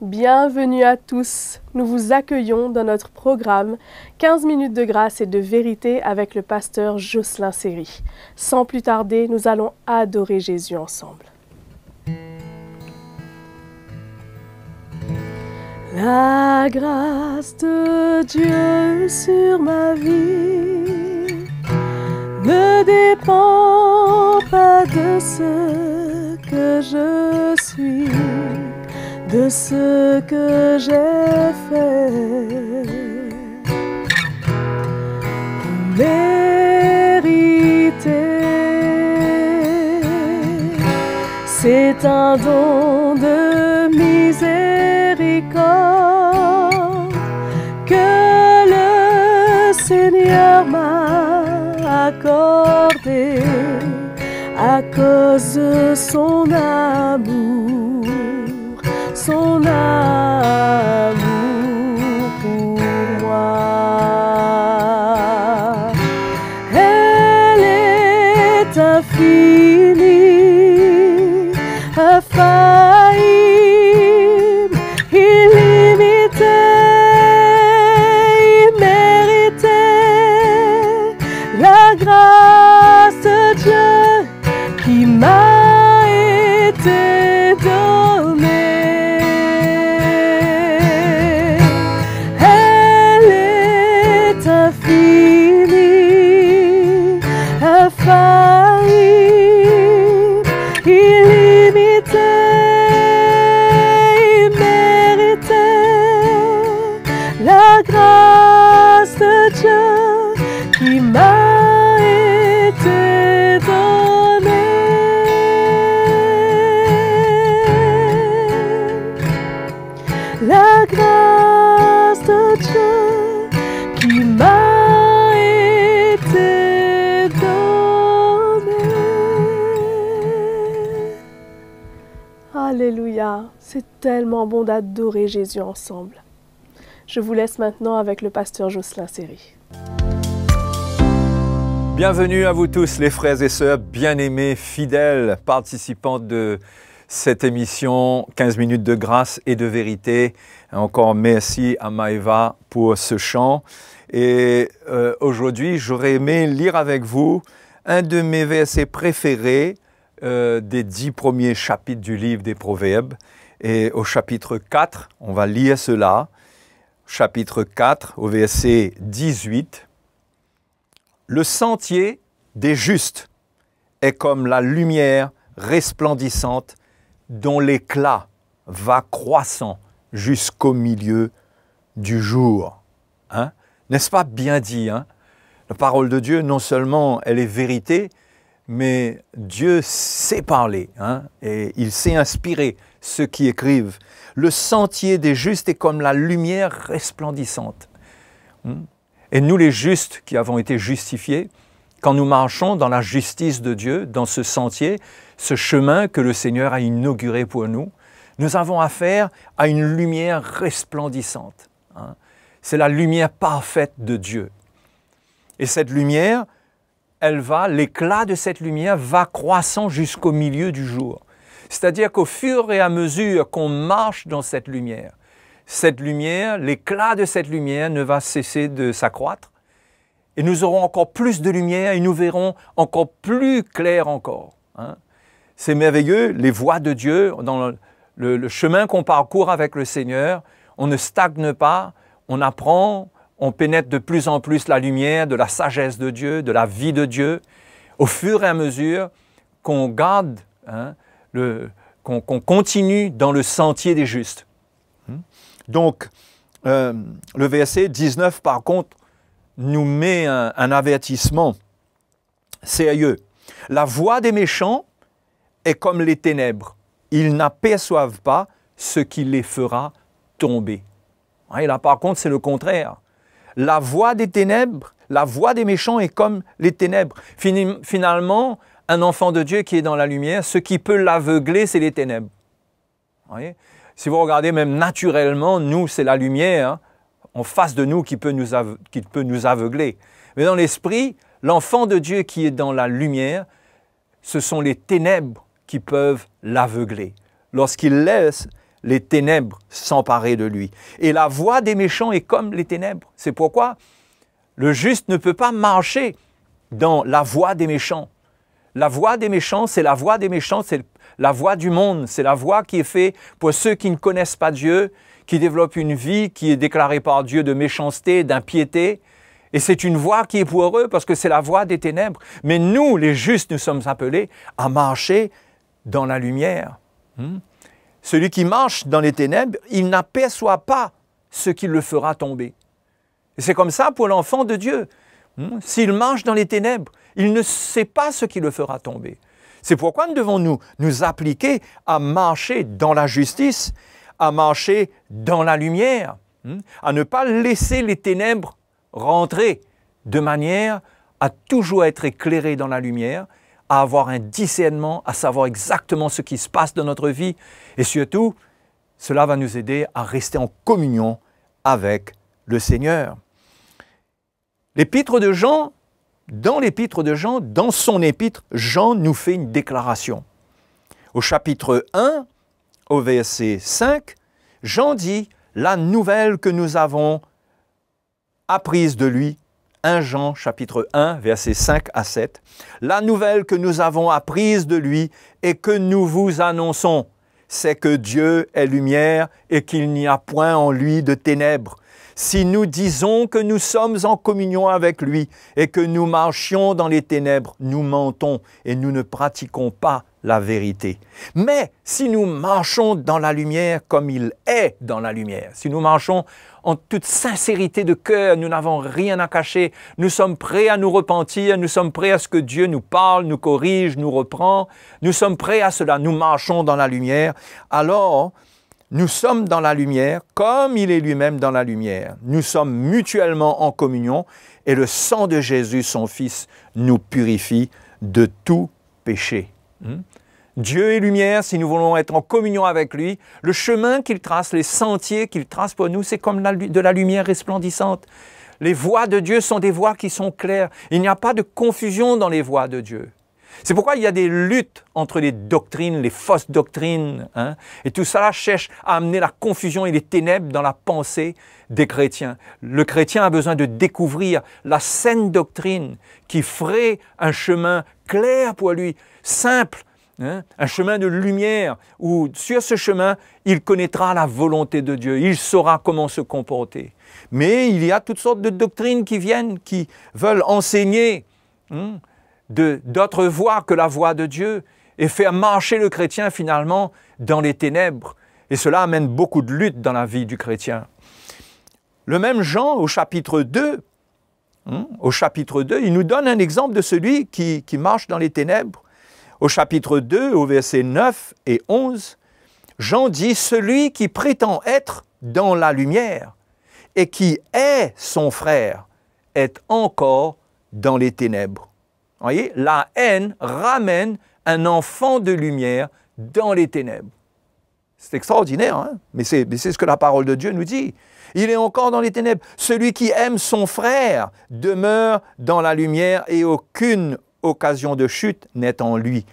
Bienvenue à tous. Nous vous accueillons dans notre programme 15 minutes de grâce et de vérité avec le pasteur Jocelyn Séry. Sans plus tarder, nous allons adorer Jésus ensemble. La grâce de Dieu sur ma vie ne dépend pas de ce que je suis, de ce que j'ai fait. Mériter, c'est un don de miséricorde que le Seigneur m'a accordé à cause de son amour, son amour tellement bon d'adorer Jésus ensemble. Je vous laisse maintenant avec le pasteur Jocelyn Séry. Bienvenue à vous tous, les frères et sœurs bien-aimés, fidèles, participants de cette émission 15 minutes de grâce et de vérité. Encore merci à Maëva pour ce chant. Et euh, aujourd'hui, j'aurais aimé lire avec vous un de mes versets préférés euh, des dix premiers chapitres du livre des Proverbes. Et au chapitre 4, on va lire cela. Chapitre 4, au verset 18. Le sentier des justes est comme la lumière resplendissante dont l'éclat va croissant jusqu'au milieu du jour. Hein? N'est-ce pas bien dit hein? La parole de Dieu, non seulement elle est vérité, mais Dieu sait parler hein? et il sait inspirer ceux qui écrivent. Le sentier des justes est comme la lumière resplendissante. Hmm? Et nous les justes qui avons été justifiés, quand nous marchons dans la justice de Dieu, dans ce sentier, ce chemin que le Seigneur a inauguré pour nous, nous avons affaire à une lumière resplendissante. hein. C'est la lumière parfaite de Dieu. Et cette lumière, elle va, l'éclat de cette lumière va croissant jusqu'au milieu du jour. C'est-à-dire qu'au fur et à mesure qu'on marche dans cette lumière, cette lumière, l'éclat de cette lumière ne va cesser de s'accroître. Et nous aurons encore plus de lumière et nous verrons encore plus clair encore. hein. C'est merveilleux, les voies de Dieu, dans le, chemin qu'on parcourt avec le Seigneur, on ne stagne pas, on apprend, on pénètre de plus en plus la lumière de la sagesse de Dieu, de la vie de Dieu, au fur et à mesure qu'on garde, hein, qu'on continue dans le sentier des justes. Donc, euh, le verset 19, par contre, nous met un, un avertissement sérieux. La voix des méchants est comme les ténèbres. Ils n'aperçoivent pas ce qui les fera tomber. Et là, par contre, c'est le contraire. La voix des ténèbres, la voix des méchants est comme les ténèbres. Finalement, un enfant de Dieu qui est dans la lumière, ce qui peut l'aveugler, c'est les ténèbres. Vous voyez? Si vous regardez même naturellement, nous, c'est la lumière hein, en face de nous qui peut nous, qui peut nous aveugler. Mais dans l'esprit, l'enfant de Dieu qui est dans la lumière, ce sont les ténèbres qui peuvent l'aveugler. Lorsqu'il laisse les ténèbres s'emparer de lui. Et la voie des méchants est comme les ténèbres. C'est pourquoi le juste ne peut pas marcher dans la voie des méchants. La voie des méchants, c'est la voie des méchants, c'est la voie du monde, c'est la voie qui est faite pour ceux qui ne connaissent pas Dieu, qui développent une vie qui est déclarée par Dieu de méchanceté, d'impiété. Et c'est une voie qui est pour eux parce que c'est la voie des ténèbres. Mais nous, les justes, nous sommes appelés à marcher dans la lumière. Hmm? Celui qui marche dans les ténèbres, il n'aperçoit pas ce qui le fera tomber. C'est comme ça pour l'enfant de Dieu. Hmm? S'il marche dans les ténèbres, il ne sait pas ce qui le fera tomber. C'est pourquoi nous devons nous, nous appliquer à marcher dans la justice, à marcher dans la lumière, hmm? à ne pas laisser les ténèbres rentrer de manière à toujours être éclairé dans la lumière, à avoir un discernement, à savoir exactement ce qui se passe dans notre vie. Et surtout, cela va nous aider à rester en communion avec le Seigneur. L'épître de Jean, dans l'épître de Jean, dans son épître, Jean nous fait une déclaration. Au chapitre 1, au verset 5, Jean dit, la nouvelle que nous avons apprise de lui 1 Jean chapitre 1 versets 5 à 7. La nouvelle que nous avons apprise de lui et que nous vous annonçons, c'est que Dieu est lumière et qu'il n'y a point en lui de ténèbres. Si nous disons que nous sommes en communion avec lui et que nous marchions dans les ténèbres, nous mentons et nous ne pratiquons pas la vérité. Mais si nous marchons dans la lumière comme il est dans la lumière, si nous marchons en toute sincérité de cœur, nous n'avons rien à cacher, nous sommes prêts à nous repentir, nous sommes prêts à ce que Dieu nous parle, nous corrige, nous reprend, nous sommes prêts à cela, nous marchons dans la lumière, alors nous sommes dans la lumière comme il est lui-même dans la lumière. Nous sommes mutuellement en communion et le sang de Jésus, son Fils, nous purifie de tout péché. Hmm? Dieu est lumière, si nous voulons être en communion avec lui, le chemin qu'il trace, les sentiers qu'il trace pour nous, c'est comme de la lumière resplendissante. Les voies de Dieu sont des voies qui sont claires. Il n'y a pas de confusion dans les voies de Dieu. C'est pourquoi il y a des luttes entre les doctrines, les fausses doctrines, hein, et tout cela cherche à amener la confusion et les ténèbres dans la pensée des chrétiens. Le chrétien a besoin de découvrir la saine doctrine qui ferait un chemin clair pour lui, simple, Hein? un chemin de lumière où sur ce chemin, il connaîtra la volonté de Dieu, il saura comment se comporter. Mais il y a toutes sortes de doctrines qui viennent, qui veulent enseigner hein, d'autres voies que la voie de Dieu et faire marcher le chrétien finalement dans les ténèbres. Et cela amène beaucoup de luttes dans la vie du chrétien. Le même Jean, au chapitre 2, hein, au chapitre 2, il nous donne un exemple de celui qui marche dans les ténèbres au chapitre 2, au verset 9 et 11, Jean dit, Celui qui prétend être dans la lumière et qui est son frère est encore dans les ténèbres. Voyez, la haine ramène un enfant de lumière dans les ténèbres. C'est extraordinaire, hein? mais c'est ce que la parole de Dieu nous dit. Il est encore dans les ténèbres. Celui qui aime son frère demeure dans la lumière et aucune occasion de chute n'est en lui.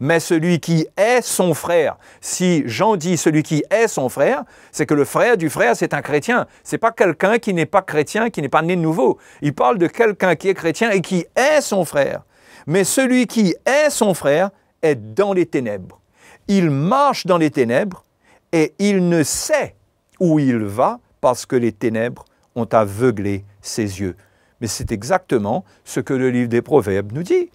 Mais celui qui est son frère, si Jean dit celui qui est son frère, c'est que le frère du frère, c'est un chrétien. C'est pas quelqu'un qui n'est pas chrétien, qui n'est pas né de nouveau. Il parle de quelqu'un qui est chrétien et qui est son frère. Mais celui qui est son frère est dans les ténèbres. Il marche dans les ténèbres et il ne sait où il va parce que les ténèbres ont aveuglé ses yeux. Mais c'est exactement ce que le livre des Proverbes nous dit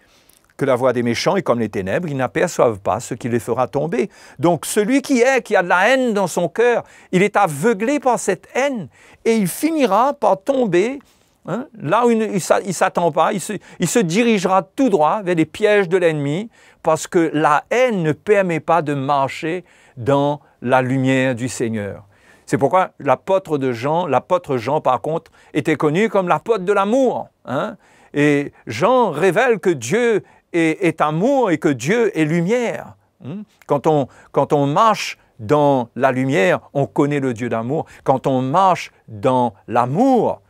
que la voix des méchants est comme les ténèbres, ils n'aperçoivent pas ce qui les fera tomber. Donc celui qui est, qui a de la haine dans son cœur, il est aveuglé par cette haine et il finira par tomber hein, là où il ne s'attend pas, il se, dirigera tout droit vers les pièges de l'ennemi parce que la haine ne permet pas de marcher dans la lumière du Seigneur. C'est pourquoi l'apôtre de Jean, l'apôtre Jean par contre, était connu comme l'apôtre de l'amour. Hein? Et Jean révèle que Dieu est, amour et que Dieu est lumière. On, quand on marche dans la lumière, on connaît le Dieu d'amour. Quand on marche dans l'amour,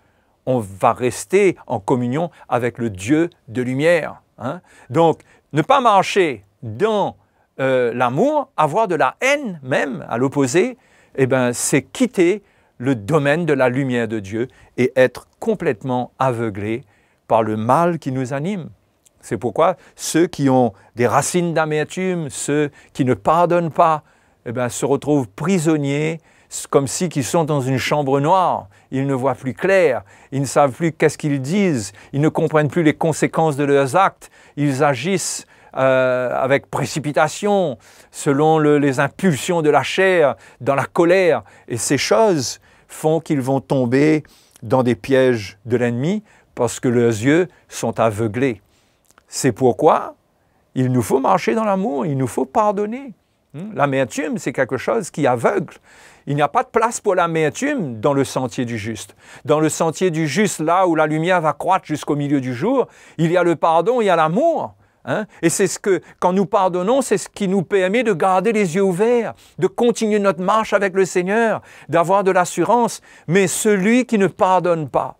on va rester en communion avec le Dieu de lumière. Hein. Donc, ne pas marcher dans euh, l'amour, avoir de la haine même à l'opposé, eh ben, c'est quitter le domaine de la lumière de Dieu et être complètement aveuglé par le mal qui nous anime. C'est pourquoi ceux qui ont des racines d'amertume, ceux qui ne pardonnent pas, eh ben, se retrouvent prisonniers, comme si qu'ils sont dans une chambre noire. Ils ne voient plus clair, ils ne savent plus qu'est-ce qu'ils disent, ils ne comprennent plus les conséquences de leurs actes, ils agissent euh, avec précipitation, selon les impulsions de la chair, dans la colère. Et ces choses font qu'ils vont tomber dans des pièges de l'ennemi parce que leurs yeux sont aveuglés. C'est pourquoi il nous faut marcher dans l'amour, il nous faut pardonner. Hmm? L'amertume, c'est quelque chose qui aveugle. Il n'y a pas de place pour l'amertume dans le sentier du juste. Dans le sentier du juste, là où la lumière va croître jusqu'au milieu du jour, il y a le pardon, il y a l'amour. Hein? Et c'est ce que, quand nous pardonnons, c'est ce qui nous permet de garder les yeux ouverts, de continuer notre marche avec le Seigneur, d'avoir de l'assurance. Mais celui qui ne pardonne pas,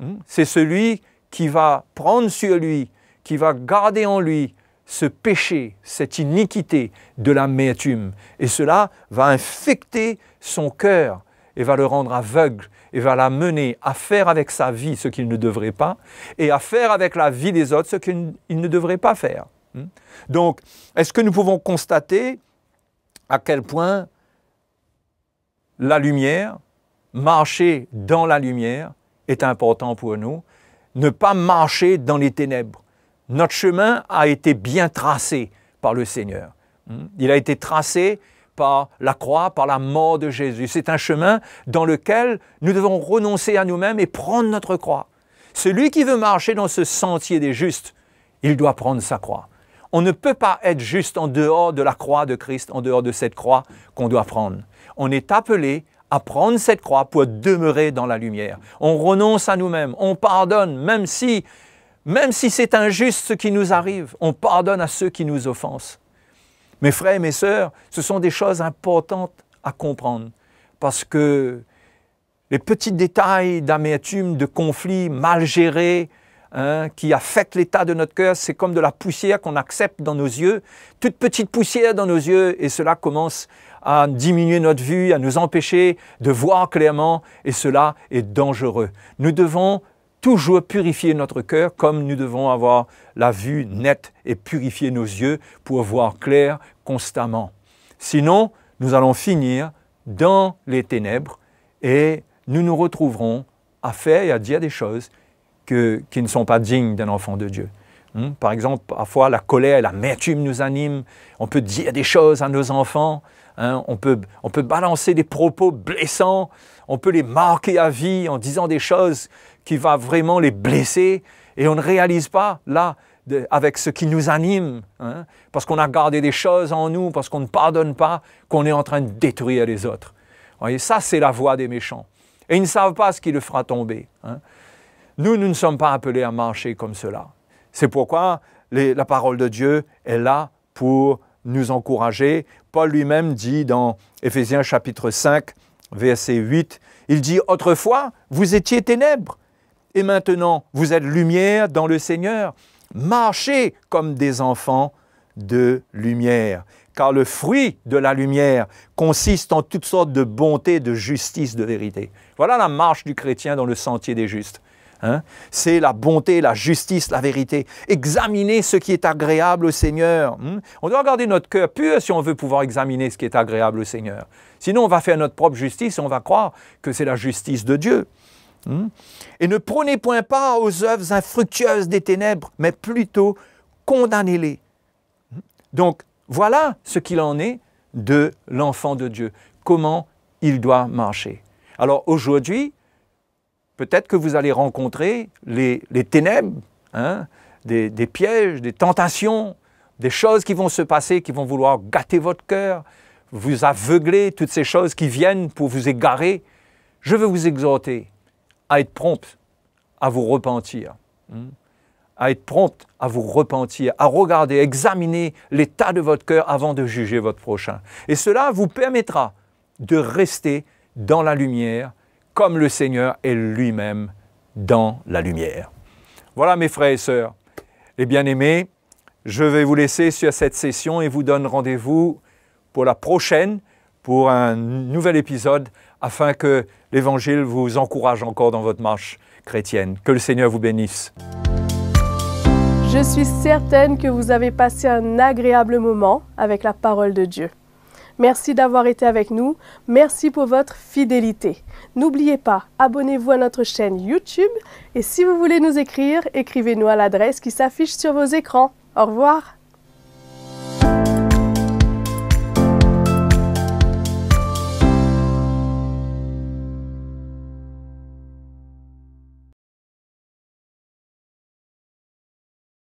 hein, c'est celui qui va prendre sur lui, qui va garder en lui ce péché, cette iniquité de l'amertume. Et cela va infecter son cœur et va le rendre aveugle et va la mener à faire avec sa vie ce qu'il ne devrait pas et à faire avec la vie des autres ce qu'il ne devrait pas faire. Hmm? Donc, est-ce que nous pouvons constater à quel point la lumière, marcher dans la lumière, est important pour nous, ne pas marcher dans les ténèbres. Notre chemin a été bien tracé par le Seigneur. Hmm? Il a été tracé par la croix, par la mort de Jésus. C'est un chemin dans lequel nous devons renoncer à nous-mêmes et prendre notre croix. Celui qui veut marcher dans ce sentier des justes, il doit prendre sa croix. On ne peut pas être juste en dehors de la croix de Christ, en dehors de cette croix qu'on doit prendre. On est appelé à prendre cette croix pour demeurer dans la lumière. On renonce à nous-mêmes, on pardonne, même si, même si c'est injuste ce qui nous arrive, on pardonne à ceux qui nous offensent. Mes frères et mes sœurs, ce sont des choses importantes à comprendre parce que les petits détails d'amertume, de conflits mal gérés, hein, qui affectent l'état de notre cœur, c'est comme de la poussière qu'on accepte dans nos yeux, toute petite poussière dans nos yeux, et cela commence à diminuer notre vue, à nous empêcher de voir clairement, et cela est dangereux. Nous devons toujours purifier notre cœur comme nous devons avoir la vue nette et purifier nos yeux pour voir clair constamment. Sinon, nous allons finir dans les ténèbres et nous nous retrouverons à faire et à dire des choses qui ne sont pas dignes d'un enfant de Dieu. Hmm? Par exemple, parfois la colère, l'amertume nous anime. On peut dire des choses à nos enfants. Hein? On, peut, on peut balancer des propos blessants. On peut les marquer à vie en disant des choses qui va vraiment les blesser et on ne réalise pas là avec ce qui nous anime, hein, parce qu'on a gardé des choses en nous, parce qu'on ne pardonne pas, qu'on est en train de détruire les autres. Voyez, ça c'est la voie des méchants. Et ils ne savent pas ce qui le fera tomber. Hein. Nous, nous ne sommes pas appelés à marcher comme cela. C'est pourquoi la parole de Dieu est là pour nous encourager. Paul lui-même dit dans Éphésiens chapitre 5, verset 8, il dit, Autrefois, vous étiez ténèbres, et maintenant vous êtes lumière dans le Seigneur. Marchez comme des enfants de lumière, car le fruit de la lumière consiste en toutes sortes de bonté, de justice, de vérité. Voilà la marche du chrétien dans le sentier des justes. Hein. C'est la bonté, la justice, la vérité. Examiner ce qui est agréable au Seigneur. Hein. On doit garder notre cœur pur si on veut pouvoir examiner ce qui est agréable au Seigneur. Sinon, on va faire notre propre justice et on va croire que c'est la justice de Dieu. Hmm? Et ne prenez point pas aux œuvres infructueuses des ténèbres, mais plutôt condamnez-les. Hmm? Donc, voilà ce qu'il en est de l'enfant de Dieu, comment il doit marcher. Alors aujourd'hui, peut-être que vous allez rencontrer les, ténèbres, hein, des, des, pièges, des tentations, des choses qui vont se passer, qui vont vouloir gâter votre cœur, vous aveugler, toutes ces choses qui viennent pour vous égarer. Je veux vous exhorter à être prompt à vous repentir. Hmm? à être prompt à vous repentir, à regarder, examiner l'état de votre cœur avant de juger votre prochain. Et cela vous permettra de rester dans la lumière comme le Seigneur est lui-même dans la lumière. Voilà mes frères et sœurs, les bien-aimés, je vais vous laisser sur cette session et vous donne rendez-vous pour la prochaine pour un nouvel épisode afin que l'Évangile vous encourage encore dans votre marche chrétienne. Que le Seigneur vous bénisse. Je suis certaine que vous avez passé un agréable moment avec la parole de Dieu. Merci d'avoir été avec nous. Merci pour votre fidélité. N'oubliez pas, abonnez-vous à notre chaîne YouTube et si vous voulez nous écrire, écrivez-nous à l'adresse qui s'affiche sur vos écrans. Au revoir.